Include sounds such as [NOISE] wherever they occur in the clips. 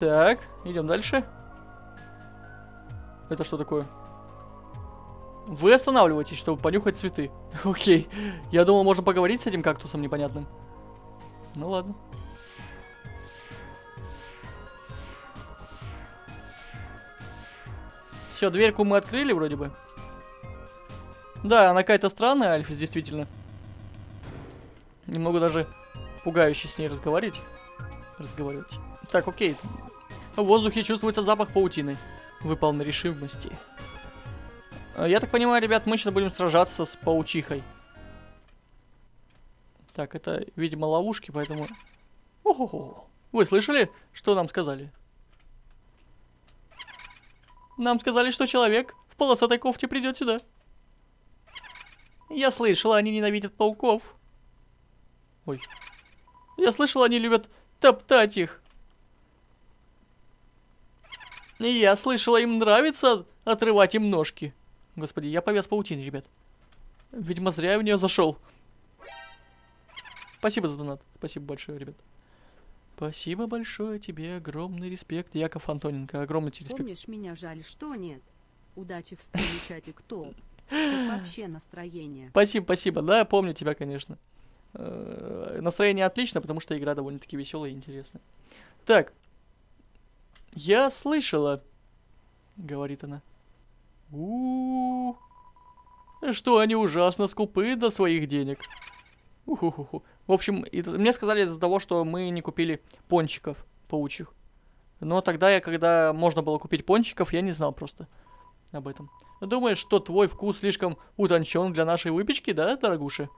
Так, идем дальше. Это что такое? Вы останавливаетесь, чтобы понюхать цветы. [LAUGHS] Окей. Я думал, можно поговорить с этим кактусом непонятным. Ну ладно. Все, дверьку мы открыли вроде бы. Да, она какая-то странная, Альфис, действительно. Немного даже пугающе с ней разговаривать. Разговаривать. Так, окей. В воздухе чувствуется запах паутины. Выпал на решимости. А, я так понимаю, ребят, мы сейчас будем сражаться с паучихой. Так, это, видимо, ловушки, поэтому... Ого-го. Вы слышали, что нам сказали? Нам сказали, что человек в полосатой кофте придет сюда. Я слышала, они ненавидят пауков. Ой. Я слышала, они любят топтать их. Я слышала, им нравится отрывать им ножки. Господи, я повез паутиной, ребят. Видимо, зря я в нее зашел. Спасибо за донат. Спасибо большое, ребят. Спасибо большое тебе, огромный респект, Яков Антоненко, огромный тебе респект. Помнишь меня, жаль, что нет? Удачи в чате кто? Как вообще настроение? Спасибо, спасибо. Да, я помню тебя, конечно. Э, настроение отлично, потому что игра довольно-таки веселая и интересная. Так. Я слышала, говорит она. У, -у, -у. Что они ужасно скупы до своих денег. Уху-ху-ху. В общем, и, мне сказали из-за того, что мы не купили пончиков паучих. Но тогда я, когда можно было купить пончиков, я не знал просто об этом. Думаешь, что твой вкус слишком утончен для нашей выпечки, да, дорогуша?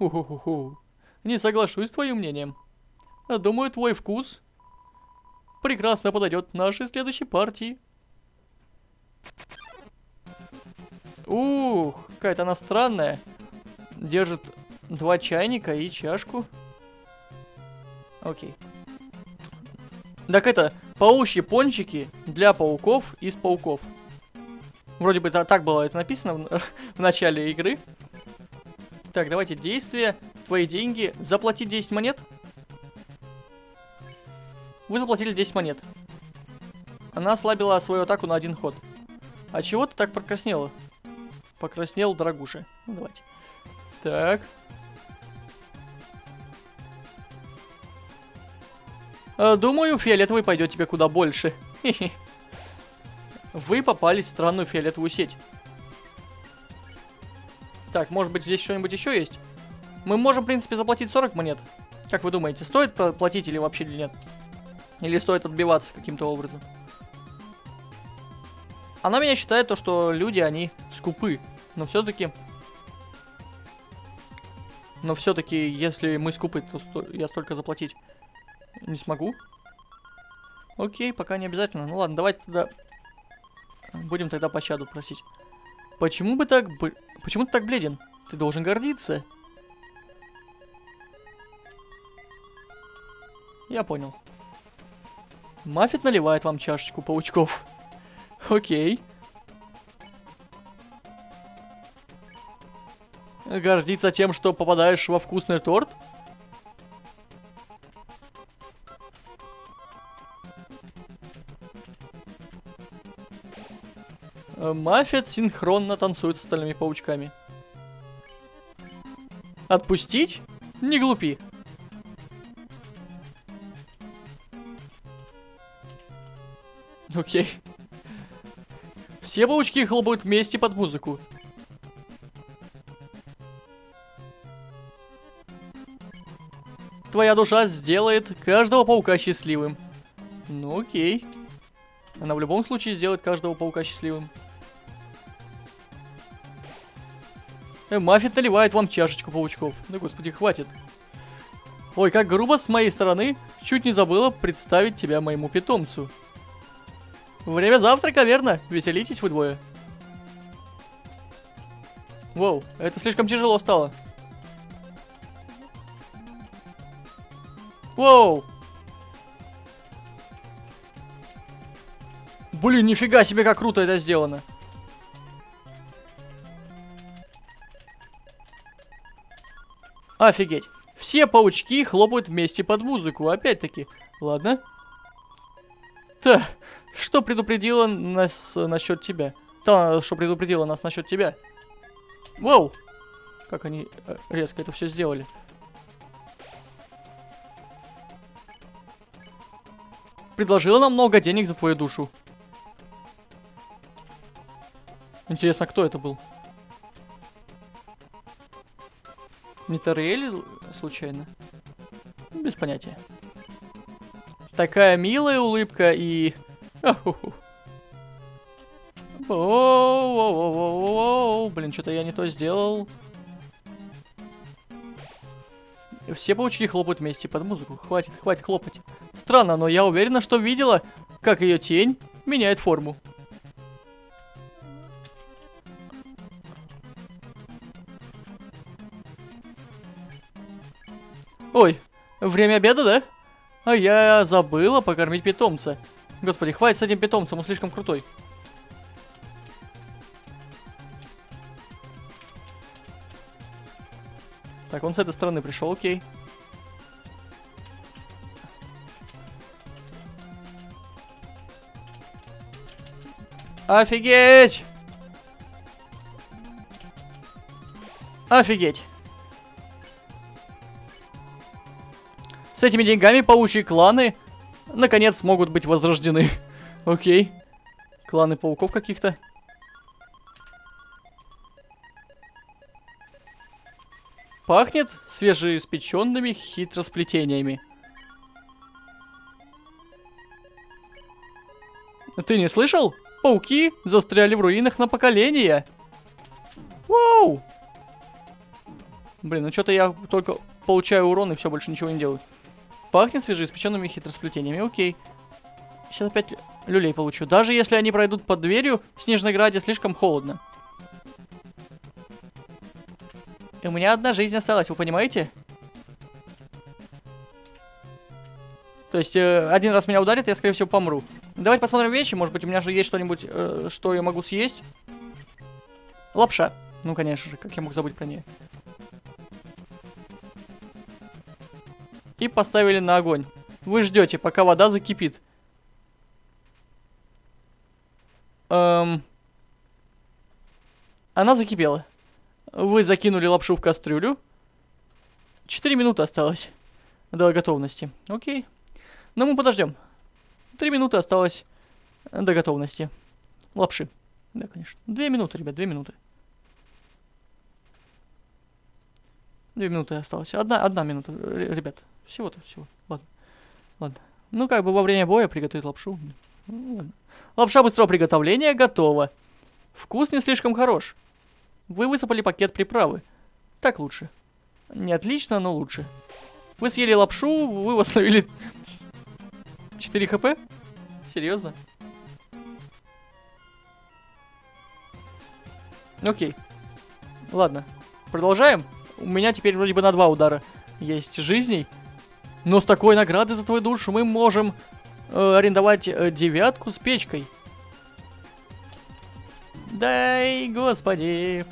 Уху-ху-ху. Не соглашусь с твоим мнением. Думаю, твой вкус прекрасно подойдет нашей следующей партии. Ух, какая-то она странная. Держит Два чайника и чашку. Окей. Так это, паучьи пончики для пауков из пауков. Вроде бы так было это написано в, [LAUGHS] в начале игры. Так, давайте действия. Твои деньги. Заплатить 10 монет. Вы заплатили 10 монет. Она ослабила свою атаку на один ход. А чего ты так покраснела? Покраснел дорогуша. Ну, давайте. Так. Э, думаю, фиолетовый пойдет тебе куда больше. Вы попались в странную фиолетовую сеть. Так, может быть здесь что-нибудь еще есть? Мы можем, в принципе, заплатить 40 монет. Как вы думаете, стоит платить или вообще нет? Или стоит отбиваться каким-то образом? Она меня считает то, что люди, они скупы. Но все-таки... Но все-таки, если мы скупы, то сто... я столько заплатить не смогу. Окей, пока не обязательно. Ну ладно, давайте тогда... Будем тогда пощаду просить. Почему бы так... Почему ты так бледен? Ты должен гордиться. Я понял. Маффит наливает вам чашечку паучков. [LAUGHS] Окей. Гордиться тем, что попадаешь во вкусный торт? Э, Маффет синхронно танцует с остальными паучками. Отпустить? Не глупи. Окей. Все паучки хлопают вместе под музыку. Твоя душа сделает каждого паука счастливым. Ну окей. Она в любом случае сделает каждого паука счастливым. Э, Маффит наливает вам чашечку паучков. Да господи, хватит. Ой, как грубо с моей стороны. Чуть не забыла представить тебя моему питомцу. Время завтрака, верно? Веселитесь вы двое. Воу, это слишком тяжело стало. Воу! Блин, нифига себе, как круто это сделано. Офигеть. Все паучки хлопают вместе под музыку. Опять-таки. Ладно. Та, что предупредило нас насчет тебя? Та, что предупредило нас насчет тебя? Вау! Как они э, резко это все сделали. Предложила нам много денег за твою душу. Интересно, кто это был? Не Тариэль, случайно? Без понятия. Такая милая улыбка и... Блин, что-то я не то сделал. Все паучки хлопают вместе под музыку. Хватит, хватит хлопать. Странно, но я уверена, что видела, как ее тень меняет форму. Ой, время обеда, да? А я забыла покормить питомца. Господи, хватит с этим питомцем, он слишком крутой. Так, он с этой стороны пришел, окей. Офигеть! Офигеть! С этими деньгами паучьи кланы наконец смогут быть возрождены. [LAUGHS] Окей. Кланы пауков каких-то. Пахнет свежеиспеченными хитросплетениями. Ты не слышал? Пауки застряли в руинах на поколение. Вау! Блин, ну что-то я только получаю урон и все, больше ничего не делаю. Пахнет свежеиспеченными хитросплетениями, окей. Сейчас опять люлей получу. Даже если они пройдут под дверью в Снежнограде, слишком холодно. И у меня одна жизнь осталась, вы понимаете? То есть, э, один раз меня ударит, я, скорее всего, помру. Давайте посмотрим вещи, может быть, у меня же есть что-нибудь, э, что я могу съесть. Лапша. Ну, конечно же, как я мог забыть про нее. И поставили на огонь. Вы ждете, пока вода закипит. Эм... Она закипела. Вы закинули лапшу в кастрюлю. Четыре минуты осталось до готовности. Окей. Но мы подождем. Три минуты осталось до готовности. Лапши. Да, конечно. Две минуты, ребят, две минуты. Две минуты осталось. Одна, одна минута, ребят. Всего-то, всего. Ладно. Ладно. Ну, как бы во время боя приготовить лапшу. Ну, ладно. Лапша быстрого приготовления готова. Вкус не слишком хорош. Вы высыпали пакет приправы. Так лучше. Не отлично, но лучше. Вы съели лапшу, вы восстановили [LAUGHS] 4 хп? Серьезно? Окей. Ладно. Продолжаем. У меня теперь вроде бы на два удара есть жизней. Но с такой наградой за твою душу мы можем э, арендовать э, девятку с печкой. Дай, господи.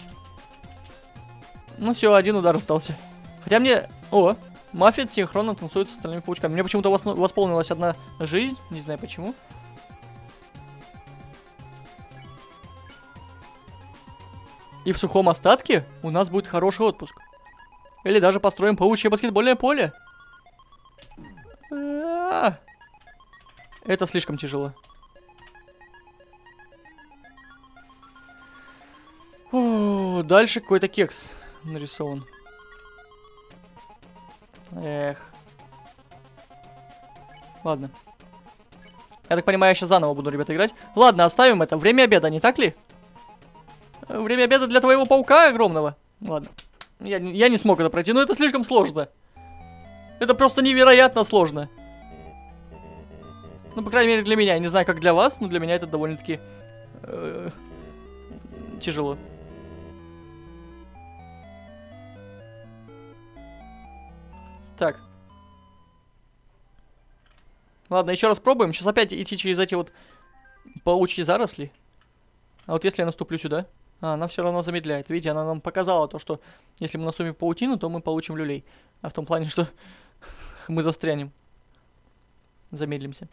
Ну все, один удар остался. Хотя мне... О, Маффит синхронно танцует с остальными паучками. Мне почему-то вос... восполнилась одна жизнь. Не знаю почему. И в сухом остатке у нас будет хороший отпуск. Или даже построим паучье баскетбольное поле. Это слишком тяжело. О, дальше какой-то кекс нарисован. Эх. Ладно. Я так понимаю, я сейчас заново буду, ребята, играть. Ладно, оставим это. Время обеда, не так ли? Время обеда для твоего паука огромного. Ладно. Я, я не смог это пройти, но это слишком сложно. Это просто невероятно сложно. Ну, по крайней мере, для меня. Я не знаю, как для вас, но для меня это довольно-таки э, тяжело. Так. Ладно, еще раз пробуем. Сейчас опять идти через эти вот паучьи заросли. А вот если я наступлю сюда... А, она все равно замедляет. Видите, она нам показала то, что если мы наступим паутину, то мы получим люлей. А в том плане, что [LAUGHS] мы застрянем. Замедлимся.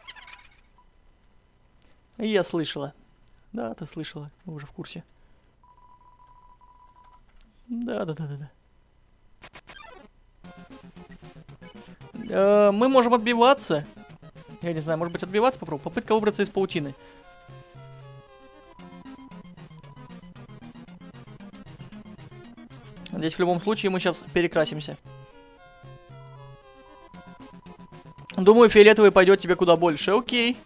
Я слышала. Да, ты слышала. Вы уже в курсе. Да, да, да, да, да. Э, мы можем отбиваться. Я не знаю, может быть отбиваться попробую. Попытка выбраться из паутины. Здесь в любом случае мы сейчас перекрасимся. Думаю, фиолетовый пойдет тебе куда больше. Окей.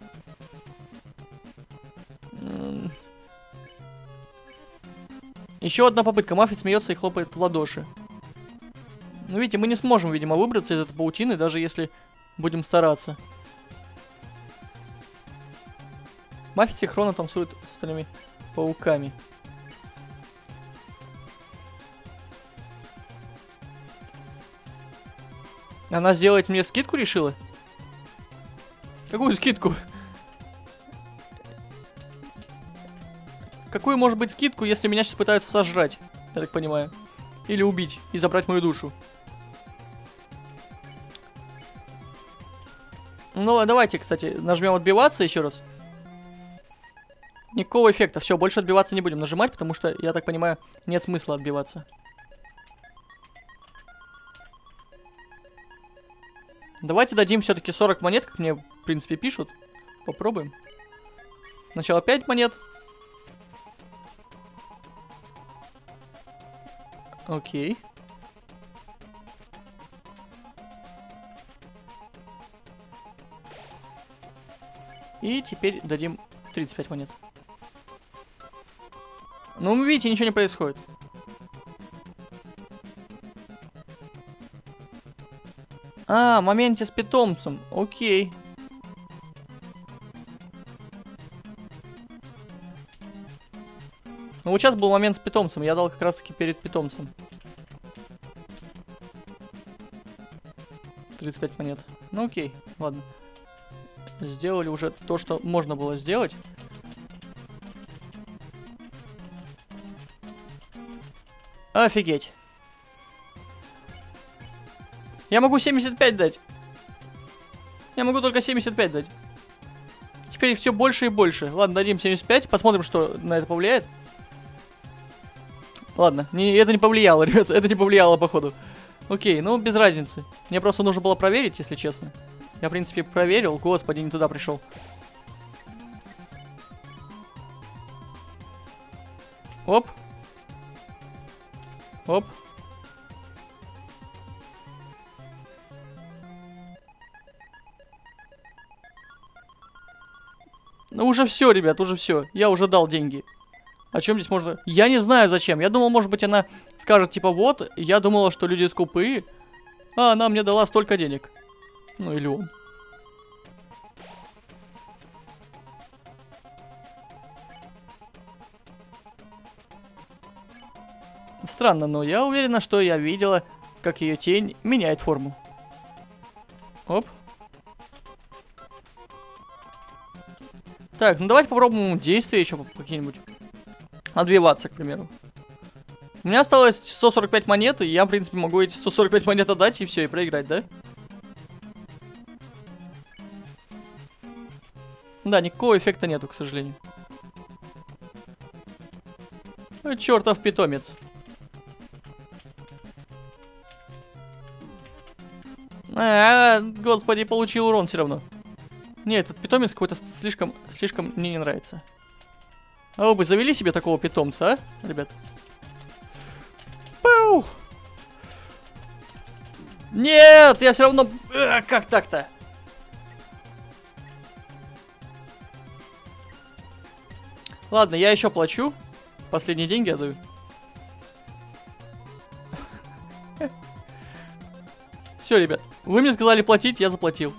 Еще одна попытка. Маффит смеется и хлопает в ладоши. Ну, видите, мы не сможем, видимо, выбраться из этой паутины, даже если будем стараться. Маффит синхронно танцует с остальными пауками. Она сделать мне скидку решила? Какую скидку? Какую может быть скидку, если меня сейчас пытаются сожрать? Я так понимаю. Или убить и забрать мою душу. Ну, давайте, кстати, нажмем отбиваться еще раз. Никакого эффекта. Все, больше отбиваться не будем нажимать, потому что, я так понимаю, нет смысла отбиваться. Давайте дадим все-таки 40 монет, как мне, в принципе, пишут. Попробуем. Сначала 5 монет. Окей. И теперь дадим 35 монет. Ну, вы видите, ничего не происходит. А, моменте с питомцем. Окей. Ну вот сейчас был момент с питомцем. Я дал как раз таки перед питомцем. 35 монет. Ну окей, ладно. Сделали уже то, что можно было сделать. Офигеть. Я могу 75 дать. Я могу только 75 дать. Теперь все больше и больше. Ладно, дадим 75. Посмотрим, что на это повлияет. Ладно, не, это не повлияло, [LAUGHS] ребят. Это не повлияло, походу. Окей, ну, без разницы. Мне просто нужно было проверить, если честно. Я, в принципе, проверил. Господи, не туда пришел. Оп. Оп. Ну уже все, ребят, уже все. Я уже дал деньги. О чем здесь можно... Я не знаю зачем. Я думал, может быть, она скажет, типа, вот, я думала, что люди скупые, а она мне дала столько денег. Ну или он. Странно, но я уверена, что я видела, как ее тень меняет форму. Оп. Так, ну давайте попробуем действия еще какие-нибудь. Отбиваться, к примеру. У меня осталось 145 монет, и я, в принципе, могу эти 145 монет отдать и все, и проиграть, да? Да, никакого эффекта нету, к сожалению. Чертов питомец. А, господи, получил урон все равно. Нет, этот питомец какой-то слишком, слишком мне не нравится. А вы бы завели себе такого питомца, а, ребят? Пау! Нет, я все равно... А, как так-то? Ладно, я еще плачу. Последние деньги отдаю. [LAUGHS] Все, ребят. Вы мне сказали платить, я заплатил.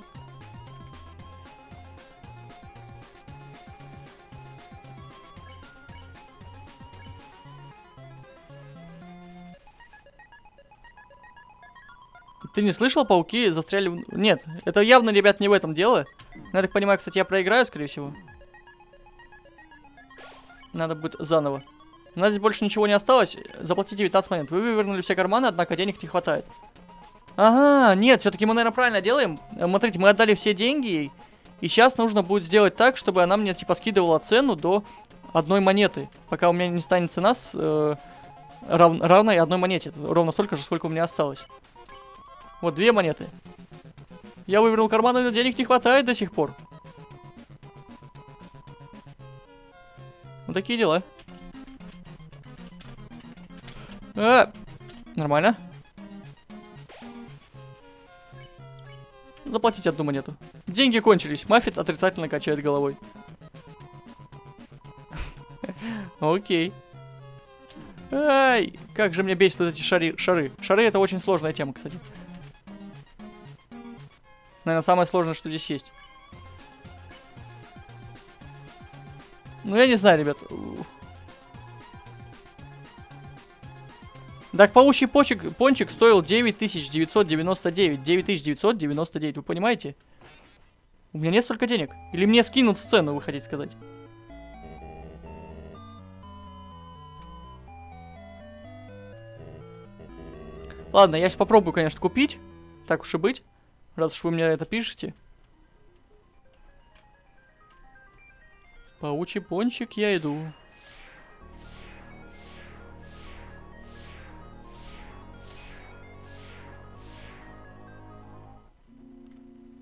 Ты не слышал, пауки застряли в... Нет, это явно, ребят, не в этом дело. Ну, я так понимаю, кстати, я проиграю, скорее всего. Надо будет заново. У нас здесь больше ничего не осталось. Заплатите 19 монет. Вы вывернули все карманы, однако денег не хватает. Ага, нет, все-таки мы, наверное, правильно делаем. Э, смотрите, мы отдали все деньги ей. И сейчас нужно будет сделать так, чтобы она мне, типа, скидывала цену до одной монеты. Пока у меня не станет цена с, э, рав, равной одной монете. Ровно столько же, сколько у меня осталось. Вот, две монеты. Я вывернул карман, но денег не хватает до сих пор. Вот такие дела. А, нормально. Заплатить одну монету. Деньги кончились. Маффит отрицательно качает головой. [LAUGHS] Окей. Ай, как же мне бесит эти шари, шары. Шары это очень сложная тема, кстати. Наверное, самое сложное, что здесь есть. Ну, я не знаю, ребят. Так, паучий почек, пончик стоил 9999. 9999, вы понимаете? У меня нет столько денег. Или мне скинут сцену, вы хотите сказать? Ладно, я сейчас попробую, конечно, купить. Так уж и быть. Раз уж вы мне это пишете. Паучий пончик, я иду.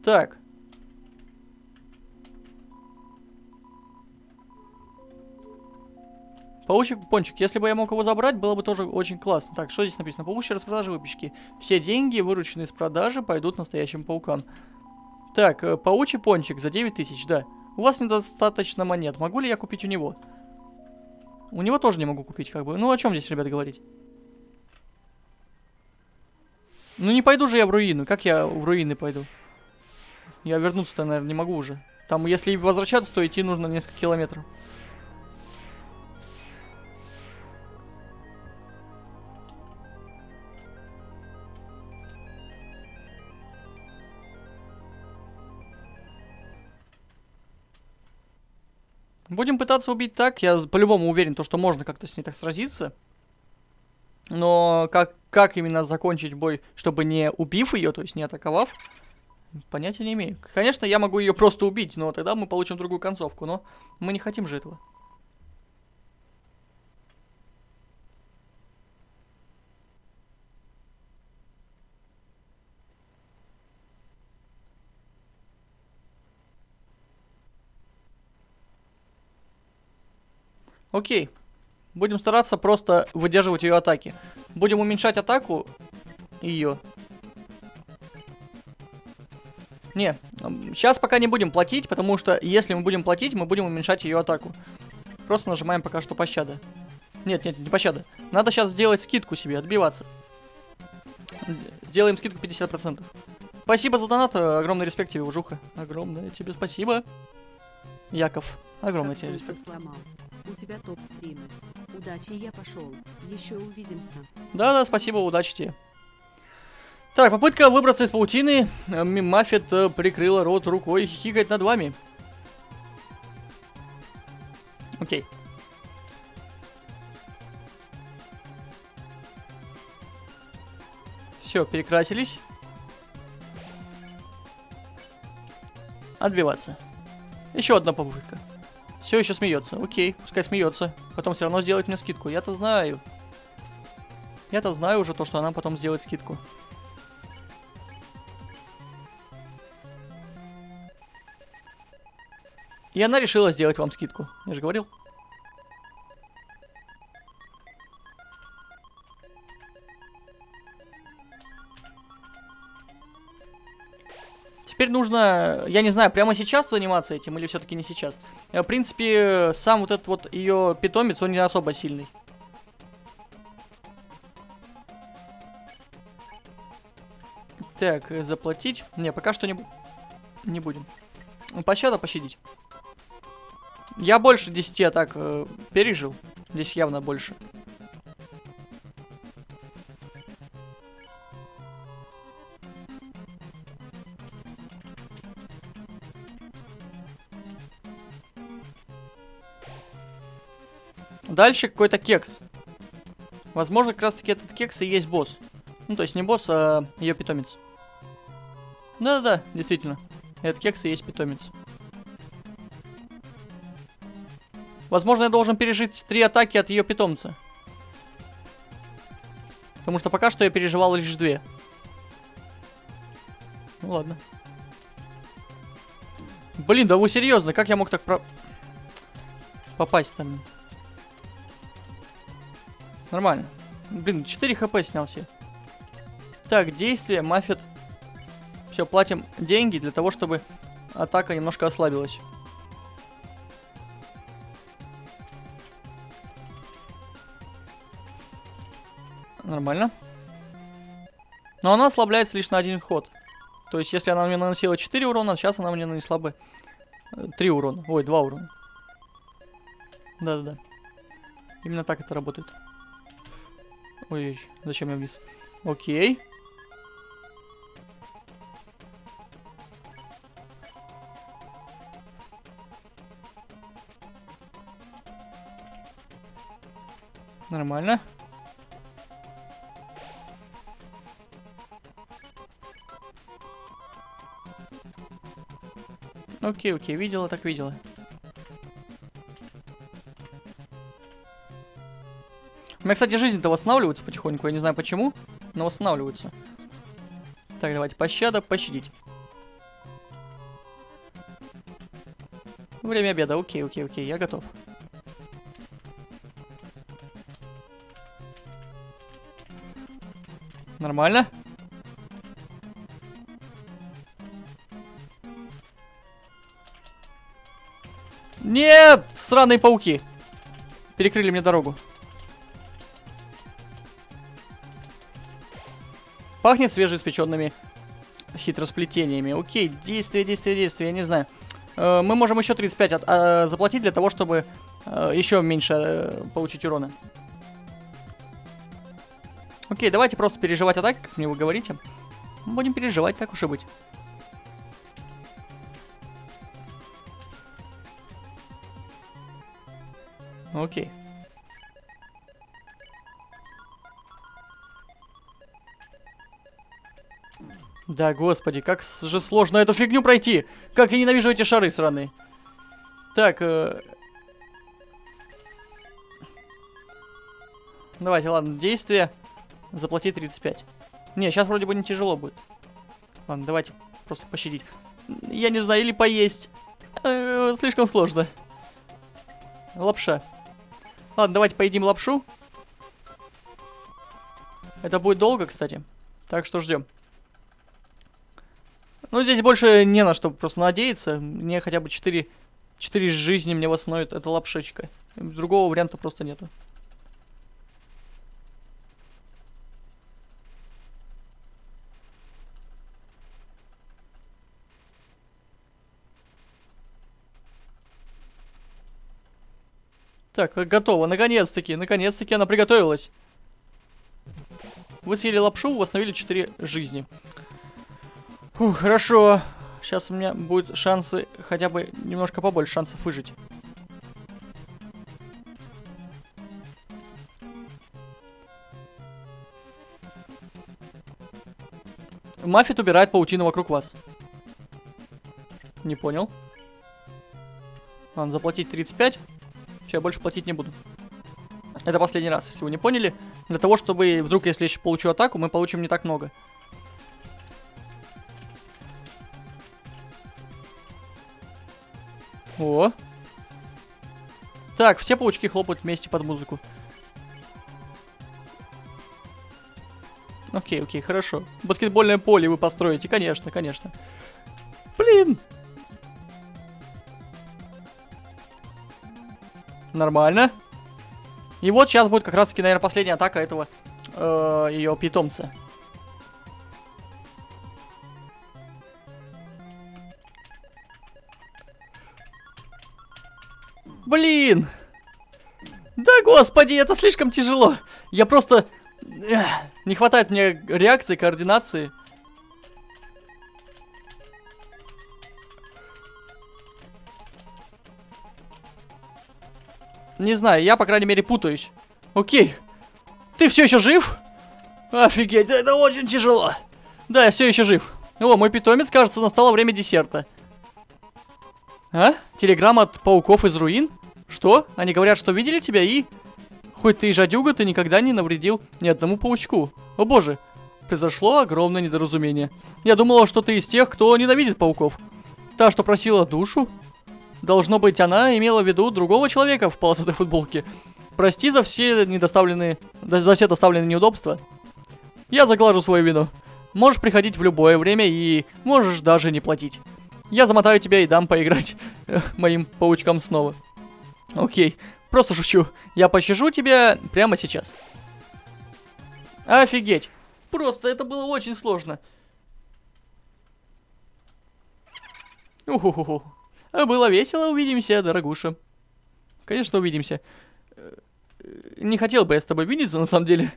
Так. Паучик пончик. Если бы я мог его забрать, было бы тоже очень классно. Так, что здесь написано? Паучья распродажа выпечки. Все деньги, вырученные с продажи, пойдут настоящим паукам. Так, э, паучий пончик за 9000, да. У вас недостаточно монет. Могу ли я купить у него? У него тоже не могу купить, как бы. Ну, о чем здесь, ребят, говорить? Ну, не пойду же я в руины. Как я в руины пойду? Я вернуться-то, наверное, не могу уже. Там, если возвращаться, то идти нужно несколько километров. Будем пытаться убить так. Я по-любому уверен, то, что можно как-то с ней так сразиться. Но как, как именно закончить бой, чтобы не убив ее, то есть не атаковав, Понятия не имею. Конечно, я могу ее просто убить, но тогда мы получим другую концовку, но мы не хотим же этого. Окей. Будем стараться просто выдерживать ее атаки. Будем уменьшать атаку ее не, сейчас пока не будем платить, потому что если мы будем платить, мы будем уменьшать ее атаку. Просто нажимаем пока что пощада. Нет, нет, не пощада. Надо сейчас сделать скидку себе, отбиваться. Сделаем скидку 50%. Спасибо за донат, огромный респект тебе, Ужуха. Огромное тебе спасибо. Яков, огромный тебе респект. Сломал. У тебя топ-стримы. Удачи, я пошел. Еще увидимся. Да-да, спасибо, удачи тебе. Так, попытка выбраться из паутины. Э, Маффет э, прикрыла рот рукой, хихикать над вами. Окей. Все, перекрасились. Отбиваться. Еще одна попытка. Все еще смеется. Окей, пускай смеется. Потом все равно сделает мне скидку. Я-то знаю. Я-то знаю уже то, что она потом сделает скидку. И она решила сделать вам скидку. Я же говорил. Теперь нужно, я не знаю, прямо сейчас заниматься этим или все-таки не сейчас. Э, в принципе, сам вот этот вот ее питомец, он не особо сильный. Так, заплатить. Не, пока что не, не будем. Пощада пощадить. Я больше 10 атак э, пережил. Здесь явно больше. Дальше какой-то кекс. Возможно, как раз таки этот кекс и есть босс. Ну, то есть не босс, а ее питомец. Да-да-да, действительно. Этот кекс и есть питомец. Возможно, я должен пережить три атаки от ее питомца. Потому что пока что я переживал лишь две. Ну ладно. Блин, да вы серьезно, как я мог так про... попасть там? Нормально. Блин, 4 хп снялся. Так, действие, маффет. Все, платим деньги для того, чтобы атака немножко ослабилась. Нормально. Но она ослабляется лишь на один ход. То есть, если она мне наносила 4 урона, сейчас она мне нанесла бы 3 урона. Ой, 2 урона. Да-да-да. Именно так это работает. Ой, зачем я вниз? Окей. Нормально. Окей, окей, видела, так видела. У меня, кстати, жизнь-то восстанавливается потихоньку, я не знаю почему, но восстанавливаются. Так, давайте, пощада, пощадить. Время обеда, окей, окей, окей, я готов. Нормально. Нет! Сраные пауки. Перекрыли мне дорогу. Пахнет свежеиспеченными хитросплетениями. Окей, действие, действие, действие, я не знаю. Э, мы можем еще 35 от, э, заплатить для того, чтобы э, еще меньше э, получить урона. Окей, давайте просто переживать атаки, как мне вы говорите. Будем переживать, так уж и быть. Окей. Да, господи, как же сложно эту фигню пройти. Как я ненавижу эти шары сраные. Так, э... Давайте, ладно, действие. Заплати 35. Не, сейчас вроде бы не тяжело будет. Ладно, давайте просто пощадить. Я не знаю, или поесть. Э -э, слишком сложно. Лапша. Ладно, давайте поедим лапшу. Это будет долго, кстати. Так что ждем. Ну, здесь больше не на что просто надеяться. Мне хотя бы 4, 4 жизни мне восстановит эта лапшечка. Другого варианта просто нету. Так, готово. Наконец-таки, наконец-таки она приготовилась. Вы съели лапшу, восстановили 4 жизни. Фух, хорошо. Сейчас у меня будут шансы, хотя бы немножко побольше шансов выжить. Маффит убирает паутину вокруг вас. Не понял. Ладно, заплатить 35. Все, я больше платить не буду. Это последний раз, если вы не поняли. Для того, чтобы вдруг, если я еще получу атаку, мы получим не так много. О. Так, все паучки хлопают вместе под музыку. Окей, окей, хорошо. Баскетбольное поле вы построите, конечно, конечно. Блин! Нормально. И вот сейчас будет как раз-таки, наверное, последняя атака этого э, ее питомца. Блин! Да господи, это слишком тяжело. Я просто... Не хватает мне реакции, координации. Не знаю, я, по крайней мере, путаюсь. Окей. Ты все еще жив? Офигеть, это очень тяжело. Да, я все еще жив. О, мой питомец, кажется, настало время десерта. А? Телеграмма от пауков из руин? Что? Они говорят, что видели тебя и... Хоть ты и жадюга, ты никогда не навредил ни одному паучку. О боже, произошло огромное недоразумение. Я думала, что ты из тех, кто ненавидит пауков. Та, что просила душу? Должно быть, она имела в виду другого человека в полосатой футболке. Прости за все недоставленные... за все доставленные неудобства. Я заглажу свою вину. Можешь приходить в любое время и можешь даже не платить. Я замотаю тебя и дам поиграть э, моим паучкам снова. Окей, просто шучу. Я пощажу тебя прямо сейчас. Офигеть. Просто это было очень сложно. Уху-ху-ху. Было весело, увидимся, дорогуша. Конечно, увидимся. Э, не хотел бы я с тобой видеться, на самом деле.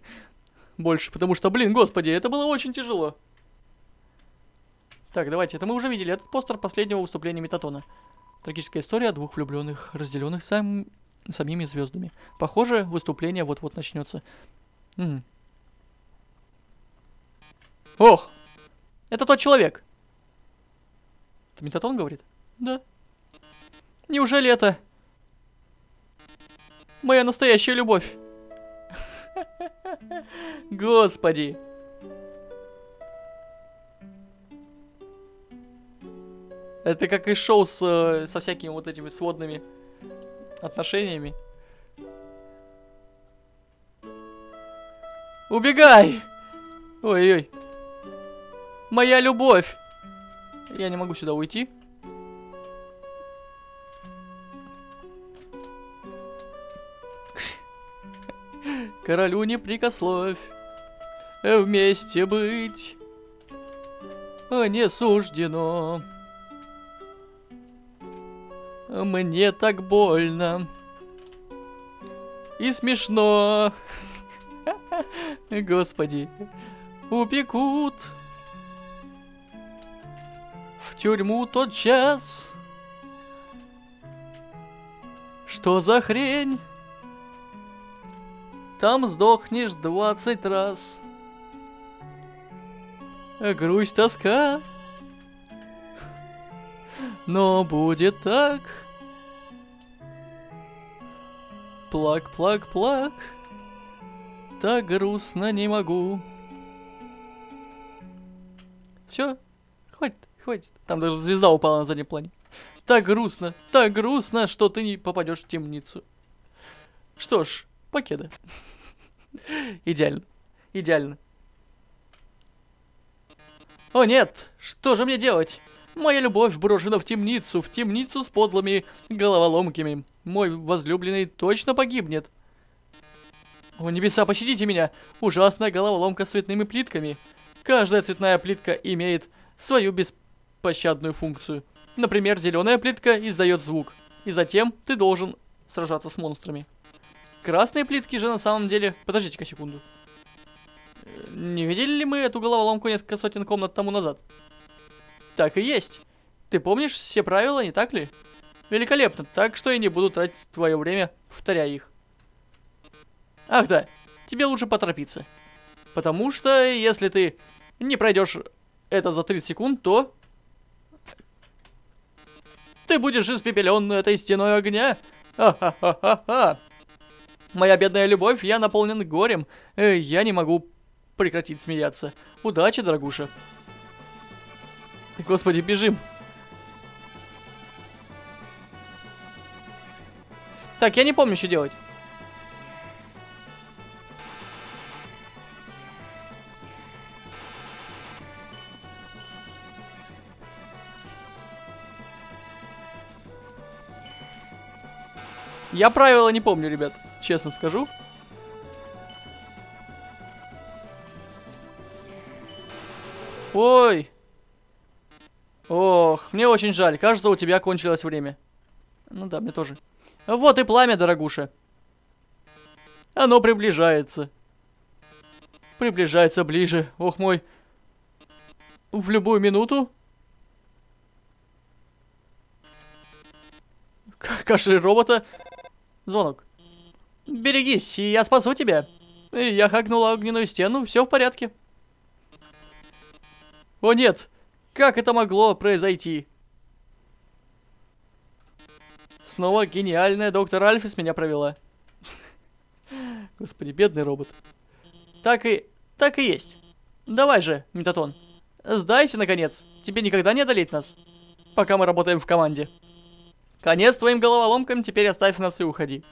Больше, потому что, блин, господи, это было очень тяжело. Так, давайте, это мы уже видели. Этот постер последнего выступления Метатона. Трагическая история двух влюбленных, разделенных сам... самими звездами. Похоже, выступление вот-вот начнется. М Ох! Это тот человек! Это Метатон говорит? Да. Неужели это... Моя настоящая любовь? [LAUGHS] Господи! Это как и шоу с, э, со всякими вот этими сводными отношениями. Убегай! Ой-ой. Моя любовь! Я не могу сюда уйти. [LAUGHS] Королю не прикословь Вместе быть Не суждено мне так больно. И смешно. [LAUGHS] Господи. Упекут. В тюрьму тот час. Что за хрень? Там сдохнешь двадцать раз. Грусть, тоска. Но будет так. Плак, плак, плак. Так грустно не могу. Все, хватит, хватит. Там даже звезда упала на заднем плане. Так грустно, так грустно, что ты не попадешь в темницу. Что ж, покеда. [LAUGHS] Идеально. Идеально. О нет, что же мне делать? Моя любовь брошена в темницу, в темницу с подлыми головоломками. Мой возлюбленный точно погибнет. О, небеса, пощадите меня! Ужасная головоломка с цветными плитками. Каждая цветная плитка имеет свою беспощадную функцию. Например, зеленая плитка издает звук, и затем ты должен сражаться с монстрами. Красные плитки же на самом деле... Подождите-ка секунду. Не видели ли мы эту головоломку несколько сотен комнат тому назад? Так и есть. Ты помнишь все правила, не так ли? Великолепно, так что я не буду тратить твое время, повторяя их. Ах да, тебе лучше поторопиться. Потому что если ты не пройдешь это за 30 секунд, то... Ты будешь испепелен этой стеной огня. Ха-ха-ха-ха-ха. Моя бедная любовь, я наполнен горем. Я не могу прекратить смеяться. Удачи, дорогуша. Господи, бежим. Так, я не помню, что делать. Я правила не помню, ребят, честно скажу. Ой. Ох, мне очень жаль. Кажется, у тебя кончилось время. Ну да, мне тоже. Вот и пламя, дорогуша. Оно приближается. Приближается ближе. Ох мой. В любую минуту. Каши робота. Звонок. Берегись, я спасу тебя. Я хакнула огненную стену, все в порядке. О нет, как это могло произойти? снова гениальная доктор Альфис меня провела. [LAUGHS] Господи, бедный робот. Так и... так и есть. Давай же, Метатон. Сдайся, наконец. Тебе никогда не одолеть нас. Пока мы работаем в команде. Конец твоим головоломкам, теперь оставь нас и уходи.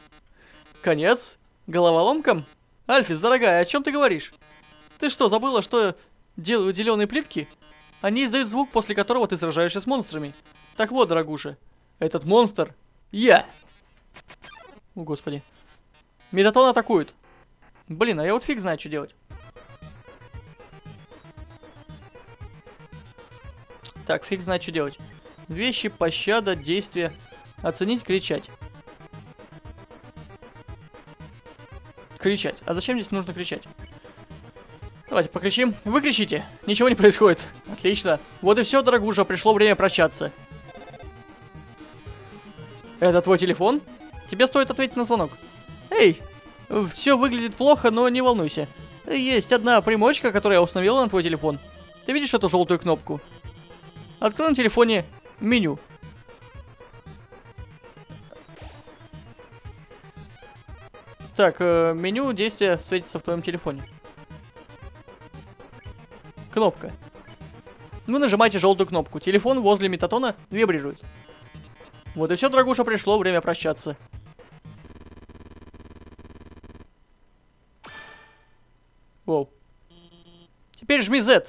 Конец? Головоломкам? Альфис, дорогая, о чем ты говоришь? Ты что, забыла, что делают зеленые плитки? Они издают звук, после которого ты сражаешься с монстрами. Так вот, дорогуша, этот монстр — я. О, господи. Метатон атакует. Блин, а я вот фиг знаю, что делать. Так, фиг знает, что делать. Вещи, пощада, действия. Оценить, кричать. Кричать. А зачем здесь нужно кричать? Давайте покричим. Вы кричите. Ничего не происходит. Отлично. Вот и все, дорогуша. Пришло время прощаться. Это твой телефон? Тебе стоит ответить на звонок. Эй, все выглядит плохо, но не волнуйся. Есть одна примочка, которую я установила на твой телефон. Ты видишь эту желтую кнопку? Открой на телефоне меню. Так, э, меню действия светится в твоем телефоне. Кнопка. Вы нажимаете желтую кнопку. Телефон возле метатона вибрирует. Вот и все, дорогуша, пришло время прощаться. Воу. Теперь жми Z.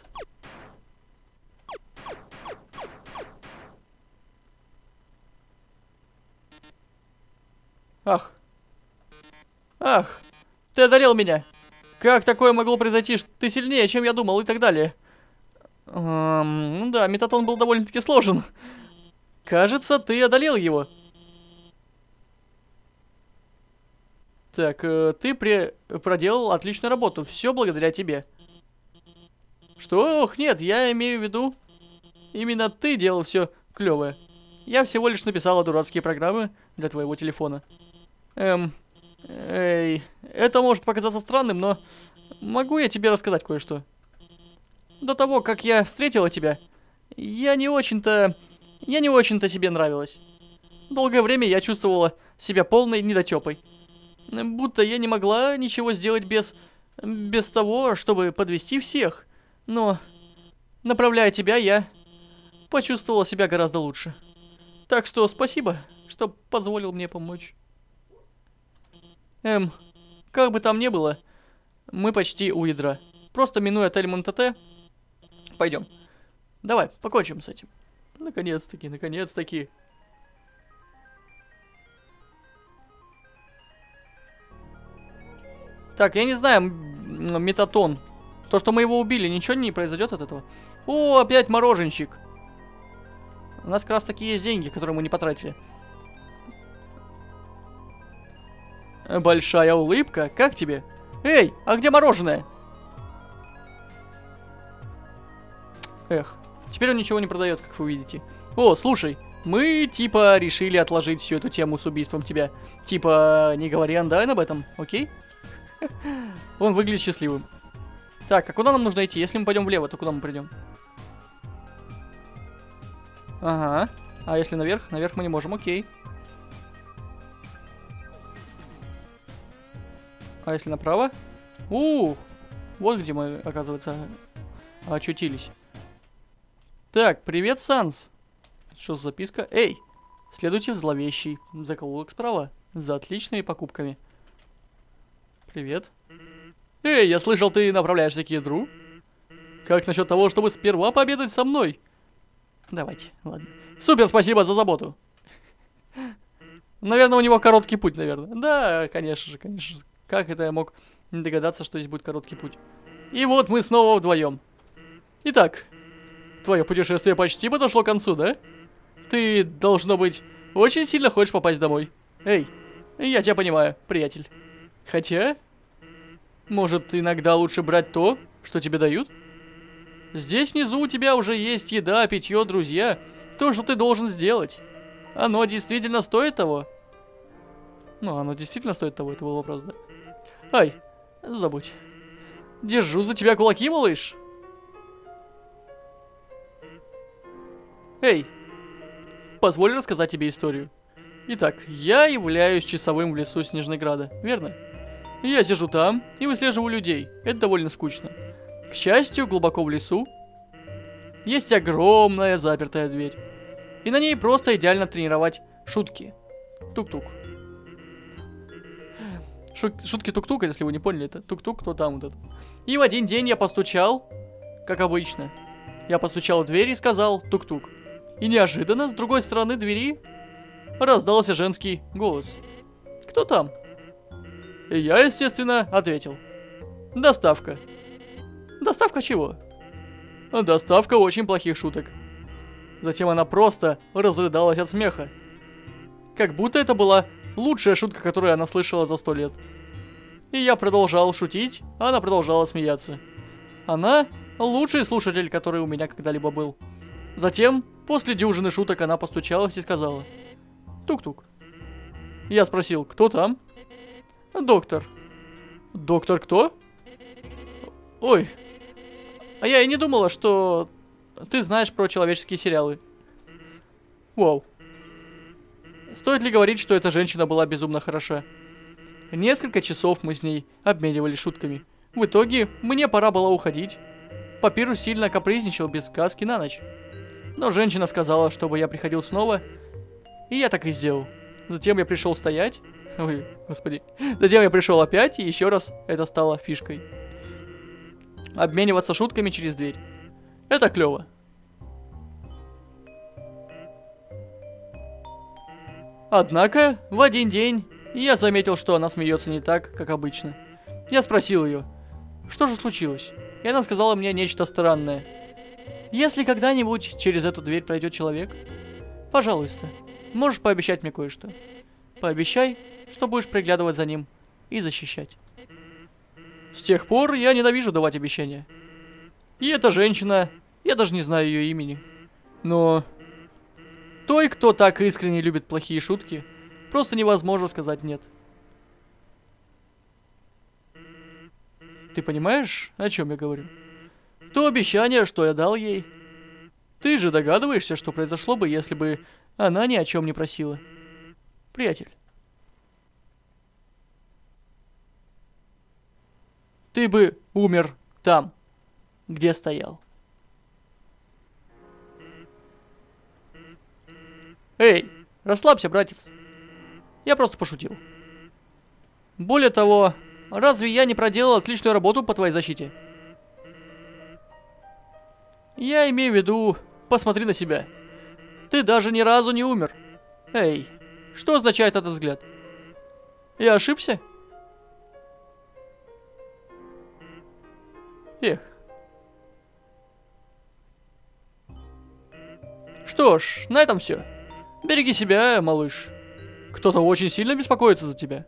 Ах. Ах. Ты одолел меня. Как такое могло произойти? Ты сильнее, чем я думал и так далее. Эм, ну да, метатон был довольно-таки сложен. Кажется, ты одолел его. Так, э, ты при... проделал отличную работу. Все благодаря тебе. Что? Ох, нет, я имею в виду... Именно ты делал все клевое. Я всего лишь написала дурацкие программы для твоего телефона. Эм... Эй... Это может показаться странным, но... Могу я тебе рассказать кое-что? До того, как я встретила тебя, я не очень-то... Я не очень-то себе нравилась. Долгое время я чувствовала себя полной недотепой. Будто я не могла ничего сделать без... без того, чтобы подвести всех. Но, направляя тебя, я почувствовала себя гораздо лучше. Так что спасибо, что позволил мне помочь. Эм, как бы там ни было, мы почти у ядра. Просто минуя отель Монтете, пойдем. Давай, покончим с этим. Наконец-таки, наконец-таки. Так, я не знаю, метатон. То, что мы его убили, ничего не произойдет от этого. О, опять мороженщик. У нас как раз таки есть деньги, которые мы не потратили. Большая улыбка. Как тебе? Эй, а где мороженое? Эх, теперь он ничего не продает, как вы видите. О, слушай, мы типа решили отложить всю эту тему с убийством тебя. Типа, не говори Андайн об этом, окей? [LAUGHS] Он выглядит счастливым. Так, а куда нам нужно идти? Если мы пойдем влево, то куда мы придем? Ага. А если наверх? Наверх мы не можем, окей. А если направо? У, вот где мы, оказывается, очутились. Так, привет, Санс. Что за записка? Эй, следуйте в зловещий закоулок справа за отличными покупками. Привет. Эй, я слышал, ты направляешься к ядру? Как насчет того, чтобы сперва пообедать со мной? Давайте, ладно. Супер, спасибо за заботу. Наверное, у него короткий путь, наверное. Да, конечно же, конечно же. Как это я мог не догадаться, что здесь будет короткий путь? И вот мы снова вдвоем. Итак, твое путешествие почти подошло к концу, да? Ты, должно быть, очень сильно хочешь попасть домой. Эй, я тебя понимаю, приятель. Хотя, может, иногда лучше брать то, что тебе дают? Здесь внизу у тебя уже есть еда, питье, друзья. То, что ты должен сделать. Оно действительно стоит того? Ну, оно действительно стоит того, это был вопрос, да? Ай, забудь. Держу за тебя кулаки, малыш. Эй, позволь рассказать тебе историю. Итак, я являюсь часовым в лесу Снежнограда, верно? Я сижу там и выслеживаю людей. Это довольно скучно. К счастью, глубоко в лесу есть огромная запертая дверь. И на ней просто идеально тренировать шутки. Тук-тук. Шу- шутки тук-тук, если вы не поняли, это тук-тук, кто там вот это. И в один день я постучал, как обычно. Я постучал в дверь и сказал тук-тук. И неожиданно с другой стороны двери раздался женский голос. Кто там? И я, естественно, ответил. Доставка. Доставка чего? Доставка очень плохих шуток. Затем она просто разрыдалась от смеха. Как будто это была лучшая шутка, которую она слышала за сто лет. И я продолжал шутить, а она продолжала смеяться. Она лучший слушатель, который у меня когда-либо был. Затем, после дюжины шуток, она постучалась и сказала «Тук-тук». Я спросил, кто там? Доктор. Доктор кто? Ой, а я и не думала, что ты знаешь про человеческие сериалы. Вау. Стоит ли говорить, что эта женщина была безумно хороша? Несколько часов мы с ней обменивались шутками. В итоге мне пора было уходить. Папирус сильно капризничал без сказки на ночь. Но женщина сказала, чтобы я приходил снова, и я так и сделал. Затем я пришел стоять. Ой, господи. Затем я пришел опять, и еще раз это стало фишкой. Обмениваться шутками через дверь. Это клево. Однако, в один день я заметил, что она смеется не так, как обычно. Я спросил ее, что же случилось? И она сказала мне нечто странное. Если когда-нибудь через эту дверь пройдет человек, пожалуйста, можешь пообещать мне кое-что. Пообещай, что будешь приглядывать за ним и защищать. С тех пор я ненавижу давать обещания. И эта женщина, я даже не знаю ее имени. Но той, кто так искренне любит плохие шутки, просто невозможно сказать нет. Ты понимаешь, о чем я говорю? То обещание, что я дал ей. Ты же догадываешься, что произошло бы, если бы она ни о чем не просила. Приятель. Ты бы умер там, где стоял. Эй, расслабься, братец. Я просто пошутил. Более того, разве я не проделал отличную работу по твоей защите? Я имею в виду, посмотри на себя. Ты даже ни разу не умер. Эй, что означает этот взгляд? Я ошибся? Эх. Что ж, на этом все. Береги себя, малыш. Кто-то очень сильно беспокоится за тебя.